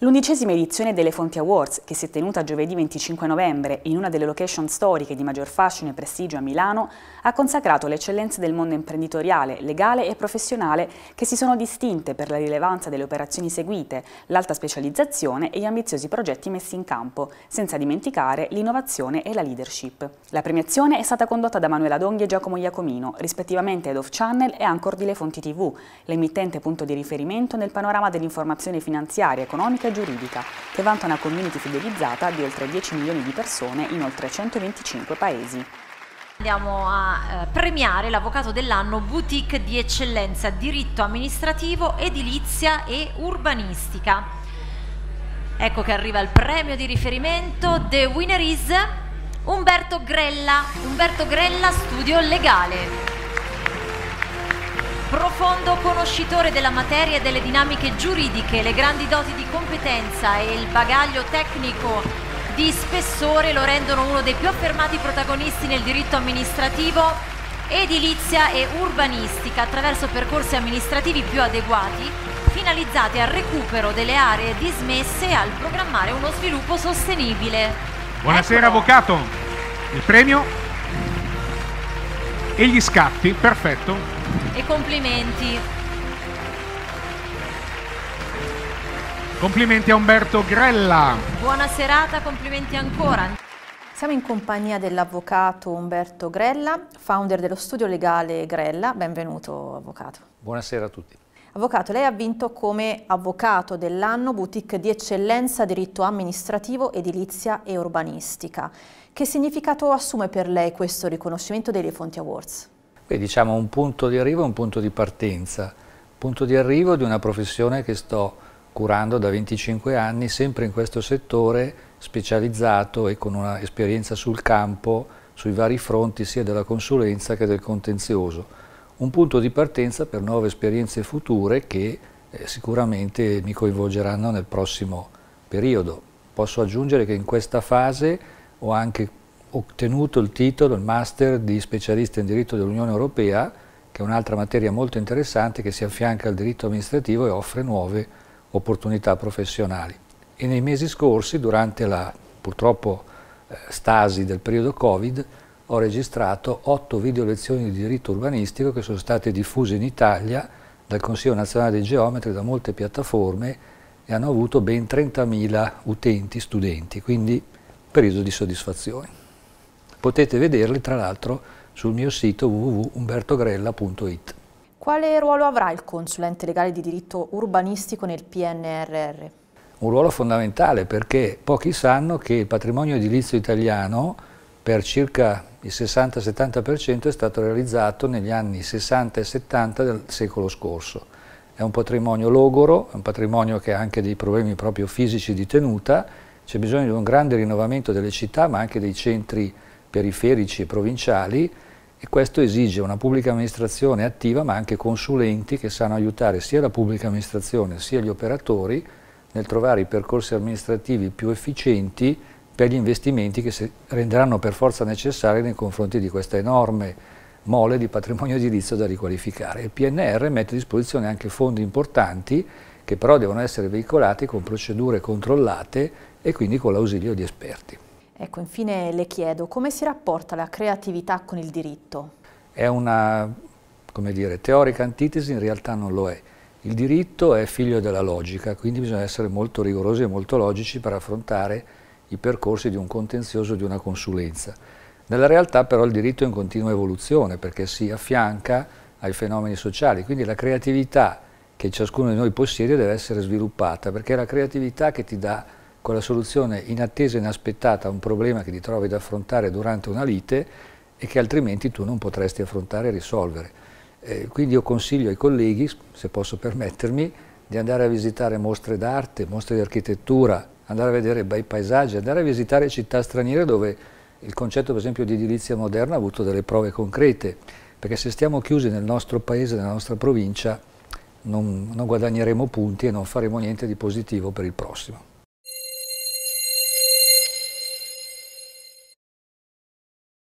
L'undicesima edizione delle Fonti Awards, che si è tenuta giovedì 25 novembre in una delle location storiche di maggior fashion e prestigio a Milano, ha consacrato le eccellenze del mondo imprenditoriale, legale e professionale che si sono distinte per la rilevanza delle operazioni seguite, l'alta specializzazione e gli ambiziosi progetti messi in campo, senza dimenticare l'innovazione e la leadership. La premiazione è stata condotta da Manuela Donghi e Giacomo Iacomino, rispettivamente Head of Channel e Anchor di Le Fonti TV, l'emittente punto di riferimento nel panorama dell'informazione finanziaria, economica e giuridica, che vanta una community fidelizzata di oltre 10 milioni di persone in oltre 125 paesi. Andiamo a eh, premiare l'avvocato dell'anno boutique di eccellenza diritto amministrativo, edilizia e urbanistica. Ecco che arriva il premio di riferimento. The winner is Umberto Grella, Umberto Grella Studio Legale profondo conoscitore della materia e delle dinamiche giuridiche, le grandi doti di competenza e il bagaglio tecnico di spessore lo rendono uno dei più affermati protagonisti nel diritto amministrativo, edilizia e urbanistica attraverso percorsi amministrativi più adeguati finalizzati al recupero delle aree dismesse e al programmare uno sviluppo sostenibile. Buonasera Eccolo. avvocato, il premio e gli scatti, perfetto e complimenti. Complimenti a Umberto Grella. Buona serata, complimenti ancora. Siamo in compagnia dell'avvocato Umberto Grella, founder dello studio legale Grella. Benvenuto avvocato. Buonasera a tutti. Avvocato, lei ha vinto come avvocato dell'anno boutique di eccellenza diritto amministrativo, edilizia e urbanistica. Che significato assume per lei questo riconoscimento dei Fonti Awards? Beh, diciamo un punto di arrivo e un punto di partenza. Punto di arrivo di una professione che sto curando da 25 anni, sempre in questo settore, specializzato e con un'esperienza sul campo, sui vari fronti sia della consulenza che del contenzioso. Un punto di partenza per nuove esperienze future che eh, sicuramente mi coinvolgeranno nel prossimo periodo. Posso aggiungere che in questa fase ho anche ottenuto il titolo, il master di specialista in diritto dell'Unione Europea, che è un'altra materia molto interessante che si affianca al diritto amministrativo e offre nuove opportunità professionali. E nei mesi scorsi, durante la purtroppo eh, stasi del periodo Covid, ho registrato otto video lezioni di diritto urbanistico che sono state diffuse in Italia dal Consiglio nazionale dei geometri da molte piattaforme e hanno avuto ben 30.000 utenti, studenti, quindi periodo di soddisfazione. Potete vederli tra l'altro sul mio sito www.umbertogrella.it. Quale ruolo avrà il consulente legale di diritto urbanistico nel PNRR? Un ruolo fondamentale perché pochi sanno che il patrimonio edilizio italiano per circa il 60-70% è stato realizzato negli anni 60 e 70 del secolo scorso. È un patrimonio logoro, è un patrimonio che ha anche dei problemi proprio fisici di tenuta, c'è bisogno di un grande rinnovamento delle città ma anche dei centri periferici e provinciali e questo esige una pubblica amministrazione attiva ma anche consulenti che sanno aiutare sia la pubblica amministrazione sia gli operatori nel trovare i percorsi amministrativi più efficienti per gli investimenti che si renderanno per forza necessari nei confronti di questa enorme mole di patrimonio edilizio da riqualificare. Il PNR mette a disposizione anche fondi importanti che però devono essere veicolati con procedure controllate e quindi con l'ausilio di esperti. Ecco, infine le chiedo, come si rapporta la creatività con il diritto? È una, come dire, teorica antitesi, in realtà non lo è. Il diritto è figlio della logica, quindi bisogna essere molto rigorosi e molto logici per affrontare i percorsi di un contenzioso, di una consulenza. Nella realtà però il diritto è in continua evoluzione perché si affianca ai fenomeni sociali, quindi la creatività che ciascuno di noi possiede deve essere sviluppata perché è la creatività che ti dà quella soluzione inattesa e inaspettata a un problema che ti trovi ad affrontare durante una lite e che altrimenti tu non potresti affrontare e risolvere. Eh, quindi io consiglio ai colleghi, se posso permettermi, di andare a visitare mostre d'arte, mostre di architettura, andare a vedere bei paesaggi, andare a visitare città straniere dove il concetto per esempio di edilizia moderna ha avuto delle prove concrete, perché se stiamo chiusi nel nostro paese, nella nostra provincia, non, non guadagneremo punti e non faremo niente di positivo per il prossimo.